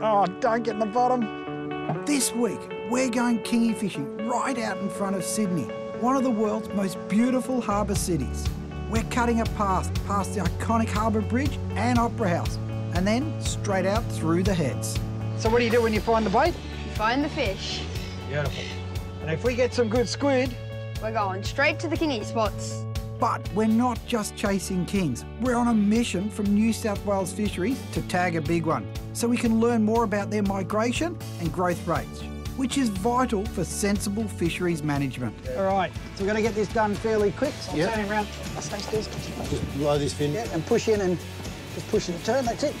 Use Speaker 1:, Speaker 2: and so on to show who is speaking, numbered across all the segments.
Speaker 1: Oh, don't get in the bottom. This week, we're going kingy fishing right out in front of Sydney, one of the world's most beautiful harbour cities. We're cutting a path past the iconic Harbour Bridge and Opera House, and then straight out through the heads. So what do you do when you find the bait?
Speaker 2: You find the fish.
Speaker 1: Beautiful. And if we get some good squid,
Speaker 2: We're going straight to the kingy spots.
Speaker 1: But we're not just chasing kings. We're on a mission from New South Wales Fisheries to tag a big one so we can learn more about their migration and growth rates, which is vital for sensible fisheries management. All right, so we're going to get this done fairly quick. So I'm
Speaker 3: Yep.
Speaker 1: turning around. I'll stay still.
Speaker 3: Just lower this fin.
Speaker 1: Yeah, and push in and just push and turn, that's it.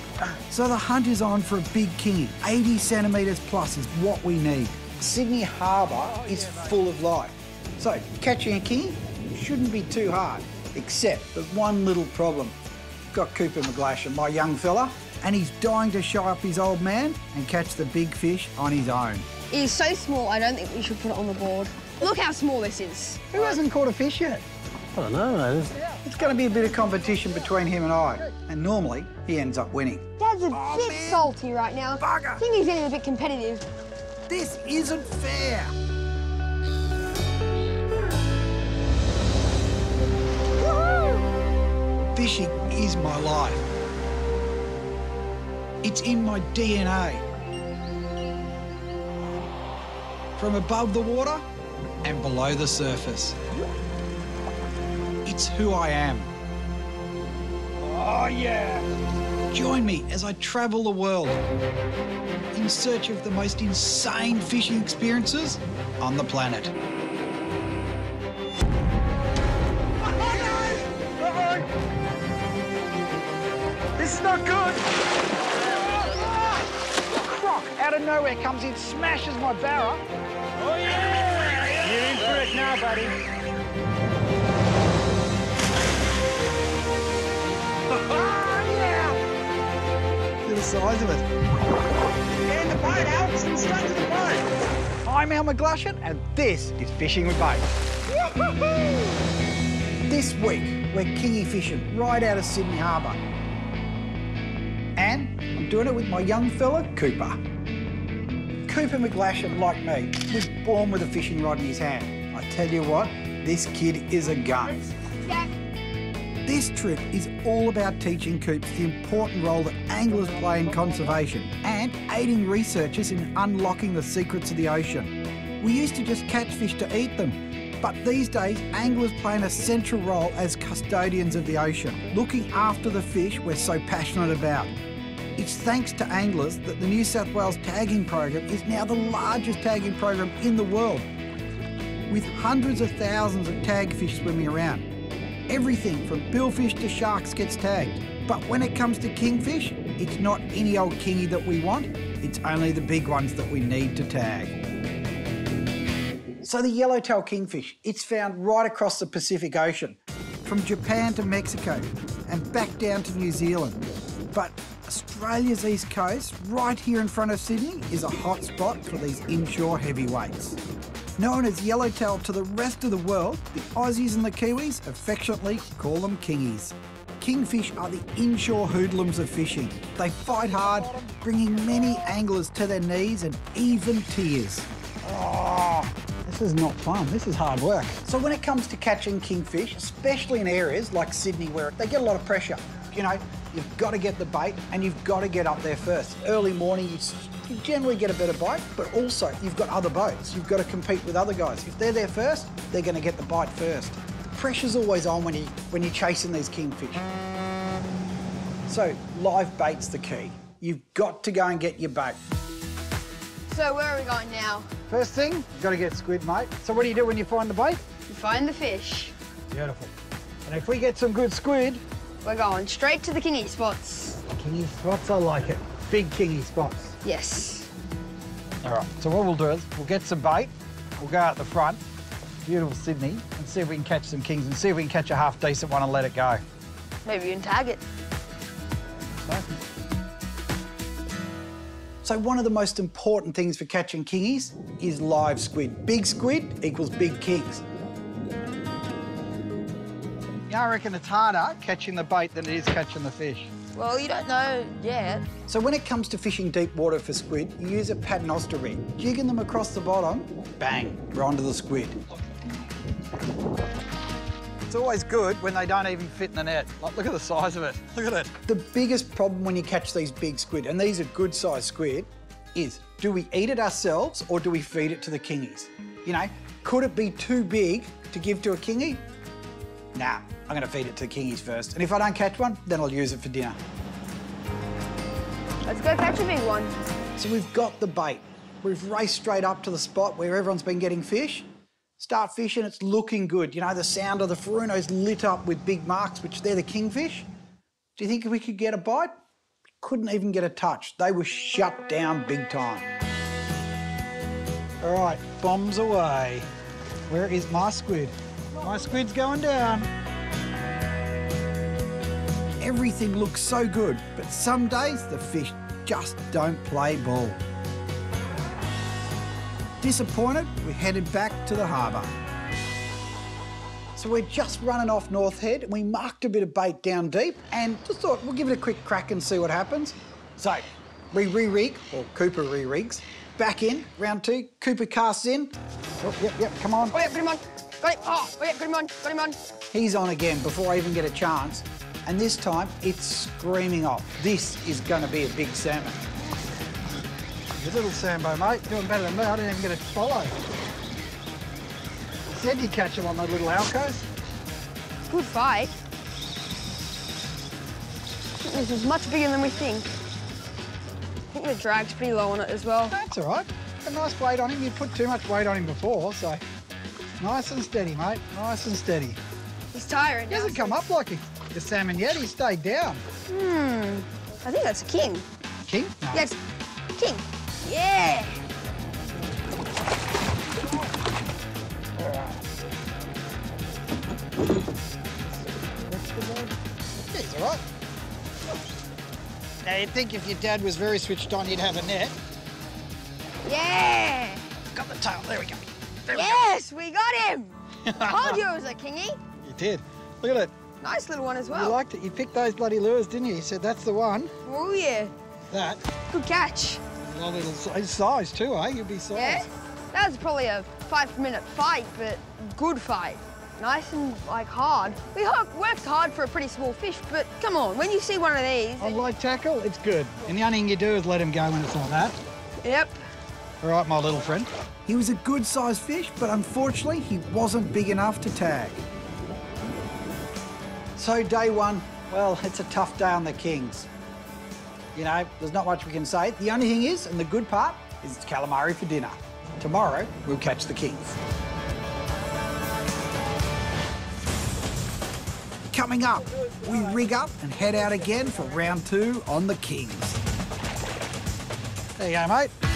Speaker 1: So the hunt is on for a big kingy. 80 centimetres plus is what we need. Sydney Harbour is full of life. So catching a kingy shouldn't be too hard, except there's one little problem. Got Cooper McGlashan, my young fella, and he's dying to show up his old man and catch the big fish on his own.
Speaker 2: It is so small, I don't think we should put it on the board. Look how small this is.
Speaker 1: Who hasn't caught a fish yet?
Speaker 3: I don't know, mate.
Speaker 1: It's going to be a bit of competition between him and I, and normally he ends up winning.
Speaker 2: Dad's a
Speaker 1: Oh,
Speaker 2: bit
Speaker 1: man.
Speaker 2: salty right now.
Speaker 1: Bugger.
Speaker 2: I think he's getting a bit competitive.
Speaker 1: This isn't fair. Fishing is my life. It's in my DNA. From above the water and below the surface. It's who I am. Oh, yeah. Join me as I travel the world in search of the most insane fishing experiences on the planet. Not good. Croc out of nowhere comes in, smashes my barra. Oh yeah! You're in for it now, buddy. Oh, yeah! Look at the size of it. And the boat, Alex, and straight to the boat. I'm Al McGlashan, and this is Fishing with Mates. This week, we're kingy fishing right out of Sydney Harbour. And I'm doing it with my young fella, Cooper. Cooper McGlashan, like me, was born with a fishing rod in his hand. I tell you what, this kid is a gun. This trip is all about teaching Coops the important role that anglers play in conservation and aiding researchers in unlocking the secrets of the ocean. We used to just catch fish to eat them, but these days anglers play an essential role as custodians of the ocean, looking after the fish we're so passionate about. It's thanks to anglers that the New South Wales tagging program is now the largest tagging program in the world, with hundreds of thousands of tag fish swimming around. Everything from billfish to sharks gets tagged. But when it comes to kingfish, it's not any old kingy that we want, it's only the big ones that we need to tag. So the yellowtail kingfish, it's found right across the Pacific Ocean, from Japan to Mexico and back down to New Zealand. But Australia's east coast, right here in front of Sydney, is a hot spot for these inshore heavyweights. Known as yellowtail to the rest of the world, the Aussies and the Kiwis affectionately call them kingies. Kingfish are the inshore hoodlums of fishing. They fight hard, bringing many anglers to their knees and even tears. Oh, this is not fun. This is hard work. So when it comes to catching kingfish, especially in areas like Sydney where they get a lot of pressure, you know, you've got to get the bait and you've got to get up there first. Early morning, you, you generally get a better bite, but also you've got other boats. You've got to compete with other guys. If they're there first, they're going to get the bite first. Pressure's always on when you when you're chasing these kingfish. So live bait's the key. You've got to go and get your bait.
Speaker 2: So where are we going now?
Speaker 1: First thing, you've got to get squid, mate. So what do you do when you find the bait?
Speaker 2: You find the fish.
Speaker 1: Beautiful. And if we get some good squid,
Speaker 2: We're going straight to the kingy spots.
Speaker 1: kingy spots, I like it. Big kingy spots.
Speaker 2: Yes.
Speaker 1: All right, so what we'll do is we'll get some bait, we'll go out the front, beautiful Sydney, and see if we can catch some kings and see if we can catch a half decent one and let it go.
Speaker 2: Maybe you can tag it.
Speaker 1: So one of the most important things for catching kingies is live squid. Big squid equals big kings. Yeah, I reckon it's harder catching the bait than it is catching the fish.
Speaker 2: Well, you don't know yet.
Speaker 1: So when it comes to fishing deep water for squid, you use a paternoster rig, jigging them across the bottom, bang, we're onto the squid. It's always good when they don't even fit in the net. Like, look at the size of it. Look at it. The biggest problem when you catch these big squid, and these are good sized squid, is do we eat it ourselves or do we feed it to the kingies? You know, could it be too big to give to a kingy? Nah, I'm gonna feed it to the kingies first. And if I don't catch one, then I'll use it for dinner.
Speaker 2: Let's go catch a big one.
Speaker 1: So we've got the bait. We've raced straight up to the spot where everyone's been getting fish. Start fishing, it's looking good. You know, the sound of the Furuno's lit up with big marks, which they're the kingfish. Do you think we could get a bite? Couldn't even get a touch. They were shut down big time. All right, bombs away. Where is my squid? My squid's going down. Everything looks so good, but some days the fish just don't play ball. Disappointed, we headed back to the harbour. So we're just running off North Head. We marked a bit of bait down deep and just thought we'll give it a quick crack and see what happens. So we re-rig, or Cooper re-rigs, back in, round two, Cooper casts in. Oh, yep, yep, come on.
Speaker 2: Oh, yeah, put him on. Got him. Oh, oh, yeah, put him on. Got him on.
Speaker 1: He's on again before I even get a chance. And this time, it's screaming off. This is going to be a big salmon. Good little Sambo, mate. Doing better than me. I didn't even get a follow. Said you catch him on those little Halcos.
Speaker 2: Good fight. This is much bigger than we think. I think the drag's pretty low on it as well.
Speaker 1: That's all right. A nice weight on him. You put too much weight on him before, so nice and steady, mate. Nice and steady.
Speaker 2: He's tiring
Speaker 1: He
Speaker 2: now.
Speaker 1: hasn't come up like a, the salmon yet. He stayed down.
Speaker 2: Hmm. I think that's a king.
Speaker 1: King? No.
Speaker 2: Yes, king. Yeah.
Speaker 1: Yeah, he's all right. Now, you'd think if your dad was very switched on, you'd have a net.
Speaker 2: Yeah.
Speaker 1: Got the tail. There we go. There
Speaker 2: Yes, we got him. Told you it was a kingy.
Speaker 1: You did. Look at it.
Speaker 2: Nice little one as well.
Speaker 1: You liked it. You picked those bloody lures, didn't you? You said that's the one.
Speaker 2: Oh yeah.
Speaker 1: That.
Speaker 2: Good catch.
Speaker 1: A little si- size too, eh? You'd be sized.
Speaker 2: Yeah. That was probably a five-minute fight, but good fight. Nice and like hard. We hope works hard for a pretty small fish, but come on, when you see one of these,
Speaker 1: On light tackle, it's good. And the only thing you do is let him go when it's like that.
Speaker 2: yep.
Speaker 1: All right, my little friend. He was a good sized fish, but unfortunately, he wasn't big enough to tag. So, day one, well, it's a tough day on the Kings. You know, there's not much we can say. The only thing is, and the good part, is it's calamari for dinner. Tomorrow, we'll catch the Kings. Coming up, we rig up and head out again for round two on the Kings. There you go, mate.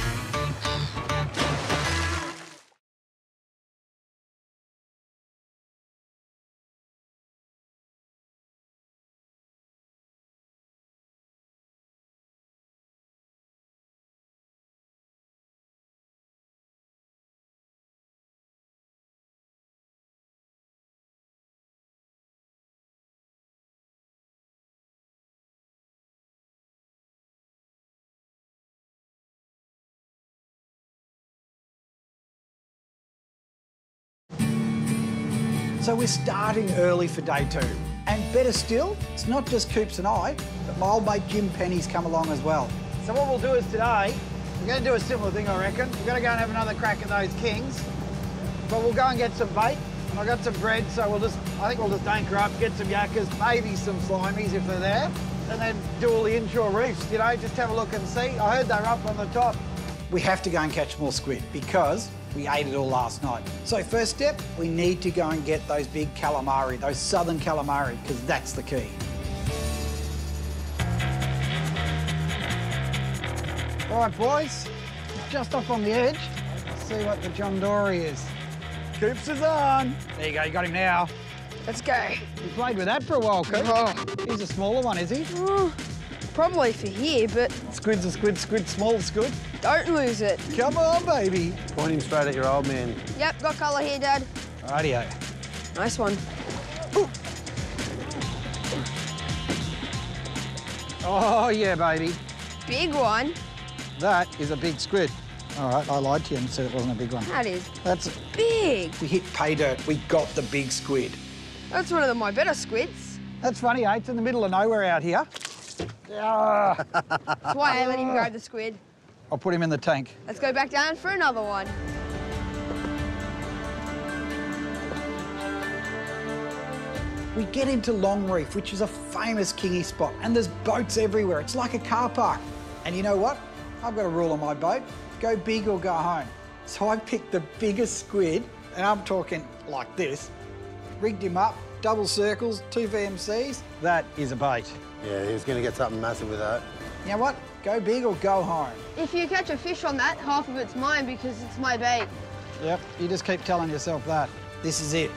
Speaker 1: So we're starting early for day two. And better still, it's not just Coops and I, but my old mate Jim Penny's come along as well. So what we'll do is today, we're going to do a similar thing, I reckon. We're going to go and have another crack at those kings, but we'll go and get some bait. And I got some bread, so we'll just, I think we'll just anchor up, get some yakkers, maybe some slimies if they're there, and then do all the inshore reefs, you know, just have a look and see. I heard they're up on the top. We have to go and catch more squid because we ate it all last night. So first step, we need to go and get those big calamari, those southern calamari, because that's the key. All right, boys, just off on the edge. Let's see what the John Dory is. Coops is on. There you go, you got him now.
Speaker 2: Let's go.
Speaker 1: You played with that for a while, Coop.
Speaker 2: Oh.
Speaker 1: He's a smaller one, is he?
Speaker 2: Oh, probably for here, but
Speaker 1: Squid's a squid, squid, small squid.
Speaker 2: don't lose it.
Speaker 1: Come on, baby.
Speaker 3: Point him straight at your old man.
Speaker 2: Yep, got colour here, Dad.
Speaker 1: Rightio.
Speaker 2: Nice one.
Speaker 1: Oh, yeah, baby.
Speaker 2: Big one.
Speaker 1: That is a big squid. All right, I lied to you and said it wasn't a big one.
Speaker 2: That is
Speaker 1: That's
Speaker 2: big.
Speaker 1: We hit pay dirt. We got the big squid.
Speaker 2: That's one of the, my better squids.
Speaker 1: That's funny, eh? It's in the middle of nowhere out here. Ah,
Speaker 2: That's why I let him grab the squid.
Speaker 1: I'll put him in the tank.
Speaker 2: Let's go back down for another one.
Speaker 1: We get into Long Reef, which is a famous kingy spot, and there's boats everywhere. It's like a car park. And you know what? I've got a rule on my boat go big or go home. So I picked the biggest squid, and I'm talking like this, rigged him up, double circles, two VMCs. That is a bait.
Speaker 3: Yeah, he was going to get something massive with that.
Speaker 1: You know what? Go big or go home.
Speaker 2: If you catch a fish on that, half of it's mine because it's my bait.
Speaker 1: Yep, you just keep telling yourself that. This is it.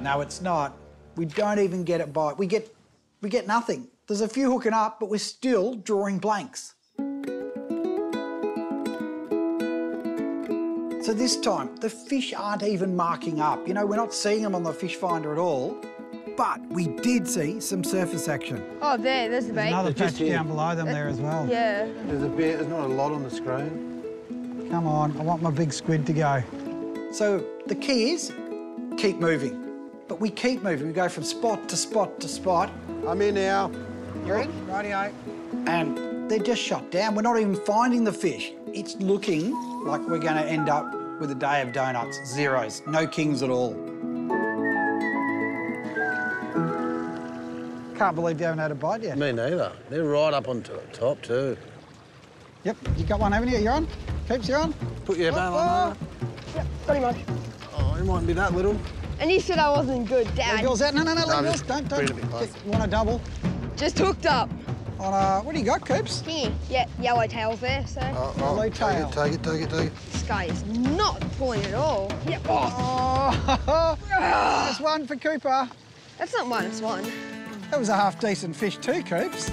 Speaker 1: No, it's not. We don't even get it bite. We get, we get nothing. There's a few hooking up, but we're still drawing blanks. So this time, the fish aren't even marking up. You know, we're not seeing them on the fish finder at all. But we did see some surface action.
Speaker 2: Oh, there, there's the bait.
Speaker 1: Another
Speaker 3: They're
Speaker 1: patch down below them there as well.
Speaker 2: Yeah.
Speaker 3: There's a bit, there's not a lot on the screen.
Speaker 1: Come on, I want my big squid to go. So the key is keep moving. But we keep moving. We go from spot to spot to spot.
Speaker 3: I'm in now.
Speaker 1: You're in? Oh, Rightio. And they're just shut down. We're not even finding the fish. It's looking like we're going to end up with a day of donuts. Zeros. No kings at all. Can't believe you haven't had a bite yet.
Speaker 3: Me neither. They're right up on t- top too.
Speaker 1: Yep, you got one, haven't you? You're on? Keeps you on?
Speaker 3: Put your bail
Speaker 1: Oh,
Speaker 3: on
Speaker 2: Yep, pretty much.
Speaker 3: there. Oh, it mightn't be that little.
Speaker 2: And you said I wasn't good,
Speaker 1: Leg
Speaker 2: Dad.
Speaker 1: yours out. No, no, no, leg
Speaker 3: No,
Speaker 1: yours. Don't, don't.
Speaker 3: it a bit closer.
Speaker 1: Just want a double.
Speaker 2: Just hooked up.
Speaker 1: On a, what do you got, Coops?
Speaker 2: Kingy. Yeah, yellow tails there, so
Speaker 3: Oh,
Speaker 1: Yellow
Speaker 3: take
Speaker 1: tail.
Speaker 3: it, take it, take it, take it.
Speaker 2: This guy is not pulling at all. Yeah.
Speaker 1: Oh, that's one for Cooper.
Speaker 2: that's not minus one.
Speaker 1: That was a half decent fish too, Coops.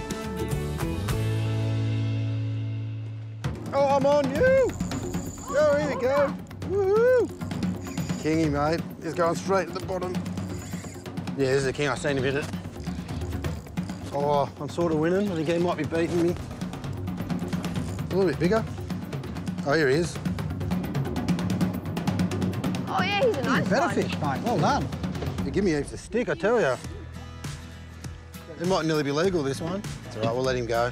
Speaker 3: Oh, I'm on you. Oh, here we go. Woohoo. Kingy, mate. He's going straight to the bottom. Yeah, this is the king. I've seen him hit it. Oh, I'm sort of winning. I think he might be beating me. A little bit bigger. Oh, here he is.
Speaker 2: Oh yeah, he's a nice
Speaker 1: Better
Speaker 2: one.
Speaker 1: fish, mate. Well done.
Speaker 3: You give me heaps of stick, I tell you. It might nearly be legal, this one. It's all right, we'll let him go.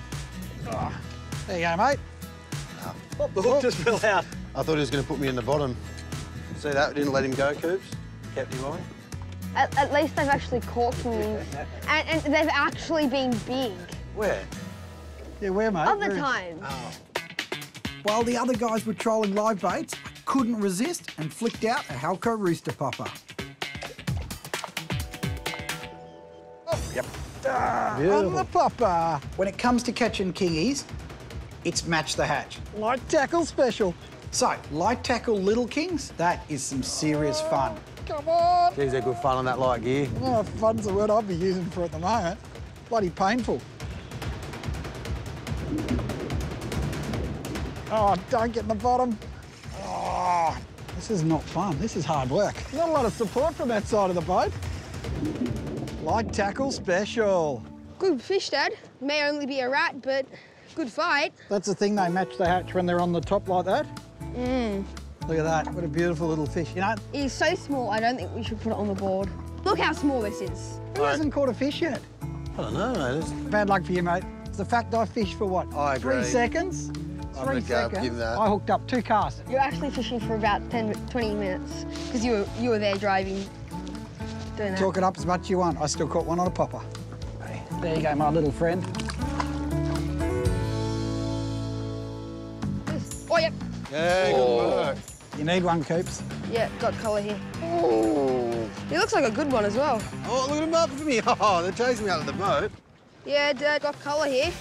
Speaker 3: Ah.
Speaker 1: There you go, mate.
Speaker 3: Oh, the hook just fell out. I thought he was going to put me in the bottom. See that? Didn't let him go, Coops. Kept him on.
Speaker 2: At, at least they've actually caught me, and, and they've actually been big.
Speaker 3: Where?
Speaker 1: Yeah, where, mate?
Speaker 2: Other
Speaker 1: Where is-
Speaker 2: times. Oh.
Speaker 1: While the other guys were trolling live baits, I couldn't resist and flicked out a Halco rooster popper. Oh, yep, On the popper. When it comes to catching kingies, it's match the hatch. Light tackle special. So, light tackle little kings, that is some serious oh, fun. Come on.
Speaker 3: Geez, they're good fun on that light gear.
Speaker 1: Oh, fun's the word I'd be using for it at the moment. Bloody painful. Oh, don't get in the bottom. Oh, this is not fun. This is hard work. Not a lot of support from that side of the boat. Light tackle special.
Speaker 2: Good fish, Dad. May only be a rat, but good fight.
Speaker 1: That's the thing, they match the hatch when they're on the top like that.
Speaker 2: Mm.
Speaker 1: Look at that, what a beautiful little fish. You know,
Speaker 2: He's so small, I don't think we should put it on the board. Look how small this is.
Speaker 1: who hasn't caught a fish yet?
Speaker 3: I don't know, mate. It's-
Speaker 1: Bad luck for you, mate. It's the fact I fished for what?
Speaker 3: I
Speaker 1: Three
Speaker 3: agree.
Speaker 1: seconds?
Speaker 3: I'm
Speaker 1: Three
Speaker 3: gonna go
Speaker 1: seconds.
Speaker 3: give that.
Speaker 1: I hooked up two casts.
Speaker 2: You're actually fishing for about 10, 20 minutes because you were, you were there driving, doing that.
Speaker 1: Talk it up as much as you want. I still caught one on a popper. There you go, my little friend.
Speaker 2: Oh, yep.
Speaker 3: Yeah, good oh. work.
Speaker 1: You need one, Coops.
Speaker 2: Yeah, got colour here. Oh. He looks like a good one as well.
Speaker 3: Oh, look at him up for me. Oh, they're chasing me out of the boat.
Speaker 2: Yeah, Dad, got colour here.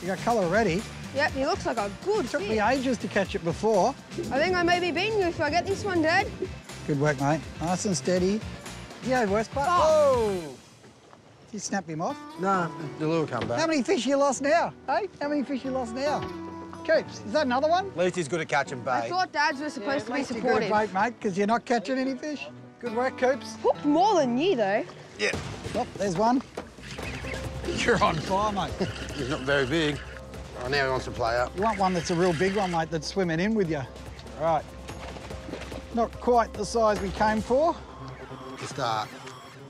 Speaker 1: You got colour already.
Speaker 2: Yep, he looks like a good
Speaker 1: Took
Speaker 2: fish.
Speaker 1: me ages to catch it before.
Speaker 2: I think I may be beating you if I get this one, Dad.
Speaker 1: Good work, mate. Nice and steady. Yeah, worst part.
Speaker 2: Oh.
Speaker 1: Whoa! You snapped him off.
Speaker 3: No, the lure come back.
Speaker 1: How many fish you lost now? Hey, how many fish you lost now? Coops, is that another one?
Speaker 3: At least he's good at catching bait.
Speaker 2: I thought Dads were supposed to be
Speaker 1: You're good
Speaker 2: supportive.
Speaker 1: at bait, mate, because you're not catching any fish. Good work, Coops.
Speaker 2: Hooked more than you, though.
Speaker 3: Yeah.
Speaker 1: Yep, there's one. You're on fire, mate.
Speaker 3: He's not very big. Oh, now he wants to play up.
Speaker 1: You want one that's a real big one, mate, that's swimming in with you. All right. Not quite the size we came for.
Speaker 3: To start.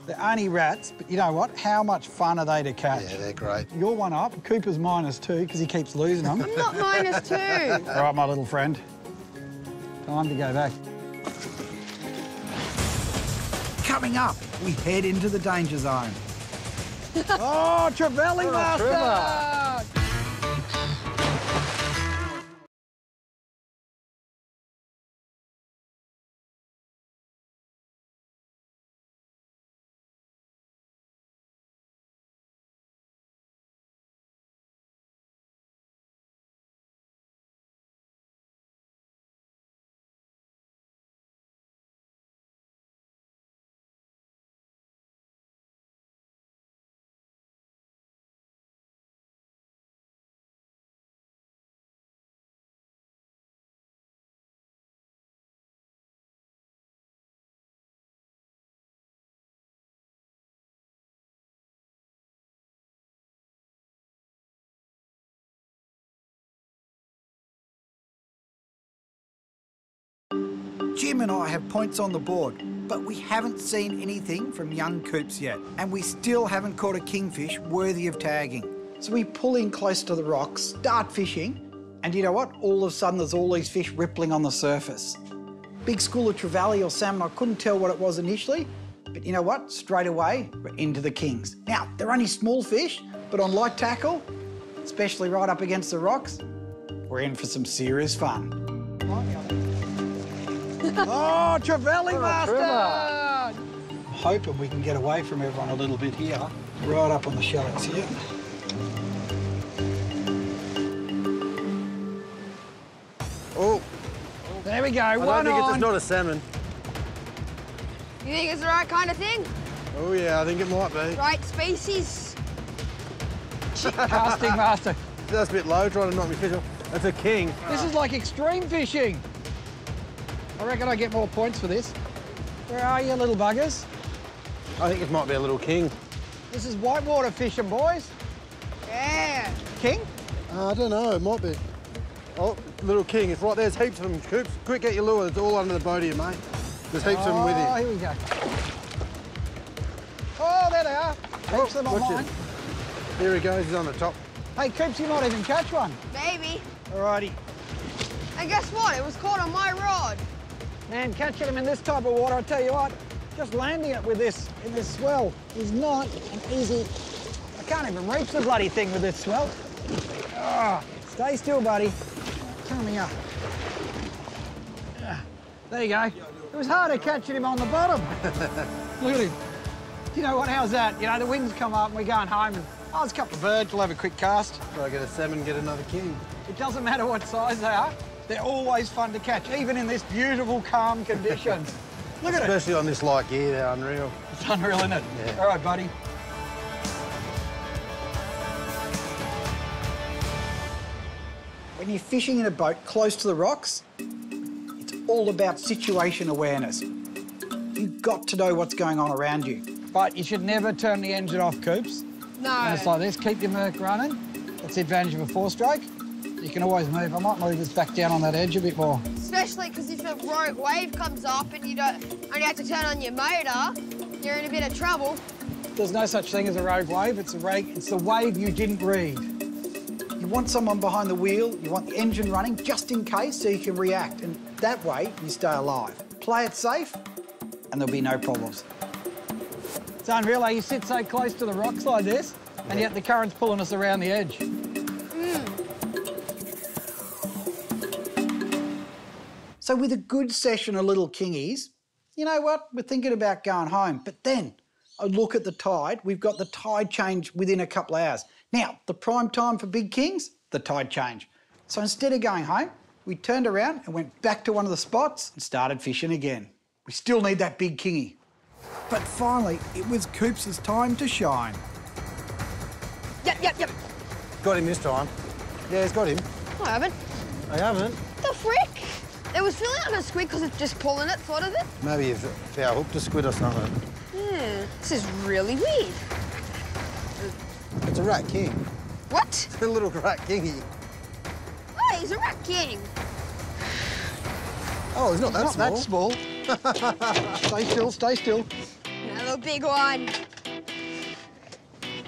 Speaker 1: They're only rats, but you know what? How much fun are they to catch?
Speaker 3: Yeah, they're great.
Speaker 1: You're one up. Cooper's minus two because he keeps losing them.
Speaker 2: I'm not minus two.
Speaker 1: All right, my little friend. Time to go back. Coming up, we head into the danger zone. oh, Trevally oh, Master! Jim and I have points on the board, but we haven't seen anything from young Coops yet, and we still haven't caught a kingfish worthy of tagging. So we pull in close to the rocks, start fishing, and you know what? All of a sudden there's all these fish rippling on the surface. Big school of trevally or salmon, I couldn't tell what it was initially, but you know what? Straight away, we're into the kings. Now, they're only small fish, but on light tackle, especially right up against the rocks, we're in for some serious fun. Oh, Trevally oh, Master! Hoping we can get away from everyone a little bit here. Right up on the shallows here.
Speaker 3: Oh,
Speaker 1: There we go,
Speaker 3: I don't
Speaker 1: one
Speaker 3: think it's,
Speaker 1: on.
Speaker 3: it's not a salmon.
Speaker 2: You think it's the right kind of thing?
Speaker 3: Oh, yeah, I think it might be.
Speaker 2: Right species?
Speaker 1: Casting Master.
Speaker 3: That's a bit low, trying to knock me fish off. That's a king.
Speaker 1: This is like extreme fishing. I reckon I get more points for this. Where are you, little buggers?
Speaker 3: I think it might be a little king.
Speaker 1: This is whitewater fishing, boys.
Speaker 2: Yeah.
Speaker 1: King?
Speaker 3: Uh, I don't know, it might be. Oh, little king, it's right there. There's heaps of them. Coops, quick, get your lure. It's all under the boat here, mate. There's heaps of them with
Speaker 1: Oh, here we go. Oh, there they are. Heaps of them on
Speaker 3: watch
Speaker 1: mine.
Speaker 3: it. Here he goes, he's on the top.
Speaker 1: Hey, Coops, you might even catch one.
Speaker 2: Maybe.
Speaker 1: Alrighty.
Speaker 2: And guess what? It was caught on my rod.
Speaker 1: Man, catching them in this type of water, I tell you what, just landing it with this in this swell is not an easy. I can't even reach the bloody thing with this swell. Ah, stay still, buddy. Coming up. Ah, There you go. It was harder catching him on the bottom. Look at him. You know what? How's that? You know, the winds come up and we're going home and oh, a couple of birds. We'll have a quick cast.
Speaker 3: Try to get a salmon, get another king.
Speaker 1: It doesn't matter what size they are. They're always fun to catch, even in this beautiful, calm conditions. Look at it.
Speaker 3: Especially on this light gear, they're unreal.
Speaker 1: It's unreal, isn't it?
Speaker 3: Yeah.
Speaker 1: All right, buddy. When you're fishing in a boat close to the rocks, it's all about situation awareness. You've got to know what's going on around you. But you should never turn the engine off, Coops.
Speaker 2: No.
Speaker 1: And it's like this, keep your Merc running. That's the advantage of a four-stroke. You can always move. I might move this back down on that edge a bit more.
Speaker 2: Especially because if a rogue wave comes up and you don't only have to turn on your motor, you're in a bit of trouble.
Speaker 1: There's no such thing as a rogue wave. It's a rag, it's the wave you didn't read. You want someone behind the wheel, you want the engine running just in case so you can react. And that way you stay alive. Play it safe and there'll be no problems. It's unreal how you sit so close to the rocks like this and yet the current's pulling us around the edge. So with a good session of little kingies, you know what? We're thinking about going home. But then I look at the tide. We've got the tide change within a couple of hours. Now, the prime time for big kings, the tide change. So instead of going home, we turned around and went back to one of the spots and started fishing again. We still need that big kingy. But finally, it was Coops' time to shine.
Speaker 2: Yep, yep, yep.
Speaker 3: Got him this time. Yeah, he's got him.
Speaker 2: I haven't.
Speaker 3: I haven't.
Speaker 2: The frick? It was feeling like a squid because it's just pulling it, sort of it.
Speaker 3: Maybe you've foul hooked a squid or something.
Speaker 2: Yeah, this is really weird.
Speaker 3: It's a rat king.
Speaker 2: What?
Speaker 3: It's a little rat kingy.
Speaker 2: Oh, he's a rat king.
Speaker 3: Oh, he's not that
Speaker 1: Not
Speaker 3: small.
Speaker 1: that small. stay still, stay still.
Speaker 2: Another big one.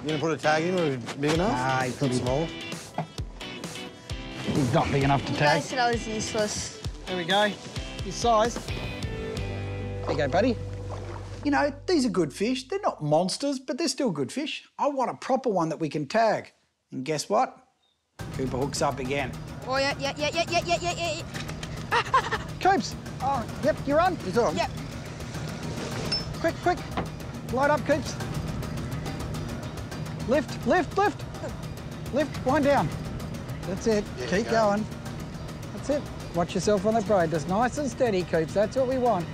Speaker 3: You gonna put a tag in or big enough?
Speaker 1: Nah, he's
Speaker 3: it's not small.
Speaker 1: He's not big enough to
Speaker 2: I
Speaker 1: tag.
Speaker 2: said I was useless.
Speaker 1: There we go. His size. There you go, buddy. You know, these are good fish. They're not monsters, but they're still good fish. I want a proper one that we can tag. And guess what? Cooper hooks up again.
Speaker 2: Oh, yeah, yeah, yeah, yeah, yeah, yeah, yeah, yeah.
Speaker 1: Coops! Oh, yep, you're on.
Speaker 3: It's on.
Speaker 2: Yep.
Speaker 1: Quick, quick. Light up, Coops. Lift, lift, lift. Lift, wind down. That's it.
Speaker 3: Yeah,
Speaker 1: Keep
Speaker 3: go.
Speaker 1: going. That's it. Watch yourself on the braid. Just nice and steady, Coops. That's what we want.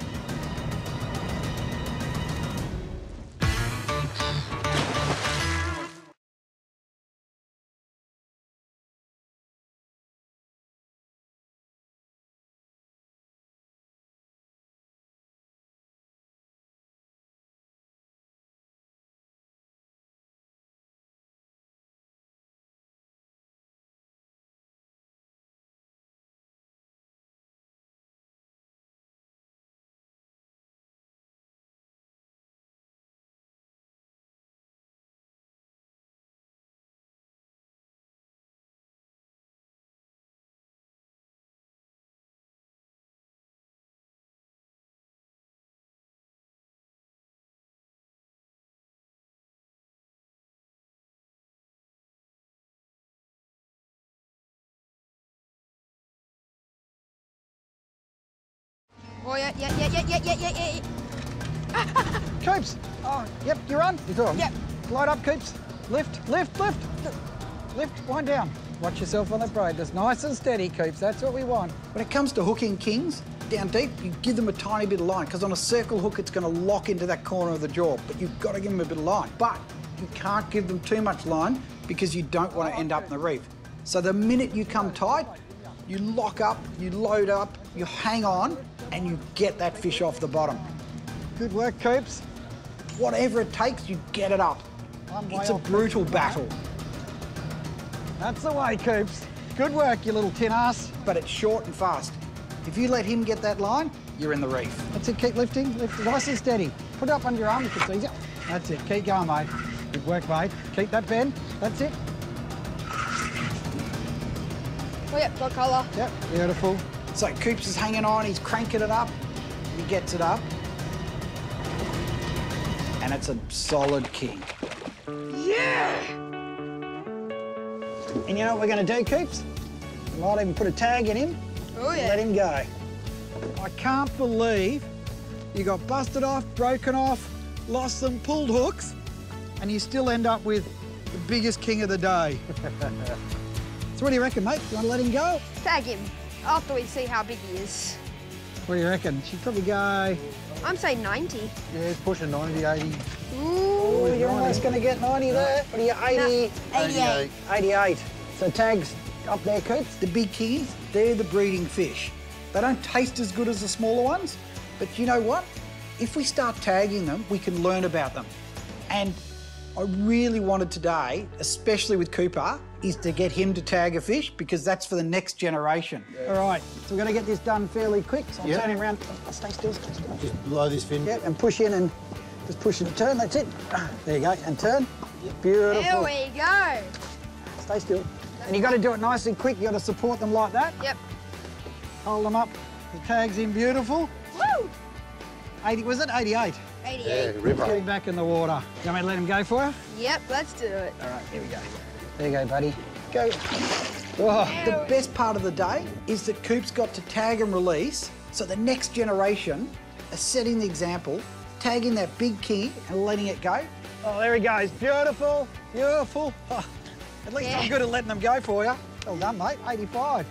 Speaker 2: Oh, yeah, yeah, yeah, yeah, yeah, yeah, yeah, yeah.
Speaker 1: Coops! Oh, yep, you're on.
Speaker 3: It's on.
Speaker 2: Yep.
Speaker 1: Light up, Coops. Lift, lift, lift. Lift, wind down. Watch yourself on the braid. Just nice and steady, Coops. That's what we want. When it comes to hooking kings down deep, you give them a tiny bit of line because on a circle hook, it's going to lock into that corner of the jaw. But you've got to give them a bit of line. But you can't give them too much line because you don't want to end up in the reef. So the minute you come tight, you lock up, you load up, you hang on, and you get that fish off the bottom. Good work, Coops. Whatever it takes, you get it up. It's a brutal battle. That's the way, Coops. Good work, you little tin ass. But it's short and fast. If you let him get that line, you're in the reef. That's it, keep lifting, lift nice and steady. Put it up under your arm if it's easier. That's it, keep going, mate. Good work, mate. Keep that bend, that's it.
Speaker 2: Oh, yeah, got colour.
Speaker 1: Yep, beautiful. So Coops is hanging on, he's cranking it up. He gets it up. And it's a solid king.
Speaker 2: Yeah!
Speaker 1: And you know what we're going to do, Coops? We might even put a tag in him.
Speaker 2: Oh, yeah.
Speaker 1: Let him go. I can't believe you got busted off, broken off, lost some pulled hooks, and you still end up with the biggest king of the day. so what do you reckon, mate? You want to let him go?
Speaker 2: Tag him after we see how big he is.
Speaker 1: What do you reckon? She'd probably go...
Speaker 2: I'm saying 90.
Speaker 3: Yeah, it's pushing 90, 80.
Speaker 2: Ooh.
Speaker 1: Oh, you're almost going to get 90 there. What are you, 80?
Speaker 2: 88.
Speaker 1: 88. So tags up there, Coops. The big kingies, they're the breeding fish. They don't taste as good as the smaller ones, but you know what? If we start tagging them, we can learn about them. And I really wanted today, especially with Cooper, is to get him to tag a fish because that's for the next generation. All right, so we're going to get this done fairly quick. So I'm
Speaker 3: Yep.
Speaker 1: turning around. Stay still, stay still.
Speaker 3: Just blow this fin.
Speaker 1: Yeah, and push in and just push and turn. That's it. There you go. And turn. Beautiful.
Speaker 2: There we go.
Speaker 1: Stay still. And you got to do it nice and quick. You got to support them like that.
Speaker 2: Yep.
Speaker 1: Hold them up. The tag's in beautiful.
Speaker 2: Woo!
Speaker 1: 80, was it 88?
Speaker 2: 88.
Speaker 3: Yeah,
Speaker 1: Get him back in the water. You want me to let him go for you?
Speaker 2: Yep, let's do it.
Speaker 1: All right, here we go. There you go, buddy. Go. Oh, the best part of the day is that Coop's got to tag and release, so the next generation are setting the example, tagging that big king and letting it go. Oh, there he goes. Beautiful, beautiful. Oh, at least I'm good at letting them go for you. Well done, mate. 85.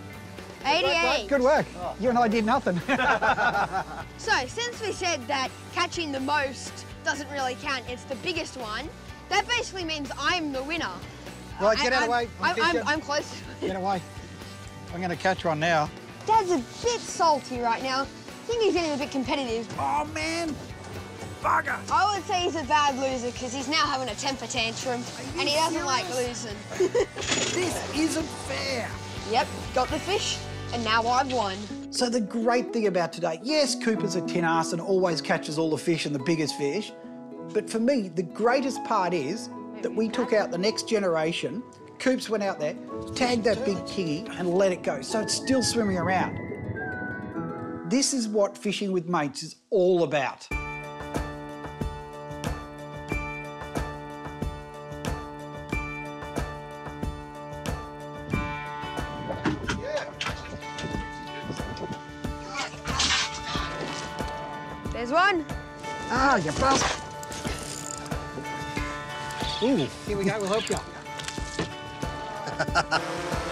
Speaker 2: 88.
Speaker 1: Good work. You and I did nothing.
Speaker 2: So, since we said that catching the most doesn't really count, it's the biggest one, that basically means I'm the winner.
Speaker 1: Right, get
Speaker 2: And
Speaker 1: out of the
Speaker 2: I'm-
Speaker 1: way. I'm
Speaker 2: I'm, I'm. I'm close.
Speaker 1: Get away. I'm going to catch one now.
Speaker 2: Dad's a bit salty right now. I think he's getting a bit competitive.
Speaker 1: Oh, man. Bugger.
Speaker 2: I would say he's a bad loser because he's now having a temper tantrum and he doesn't like losing.
Speaker 1: This isn't fair.
Speaker 2: yep, got the fish and now I've won.
Speaker 1: So the great thing about today, yes, Cooper's a tin ass and always catches all the fish and the biggest fish, but for me, the greatest part is that we took out the next generation. Coops went out there, tagged that big kingy and let it go, so it's still swimming around. This is what fishing with mates is all about.
Speaker 2: There's one.
Speaker 1: Ah, you bastard. Ooh, here we go, we'll help you.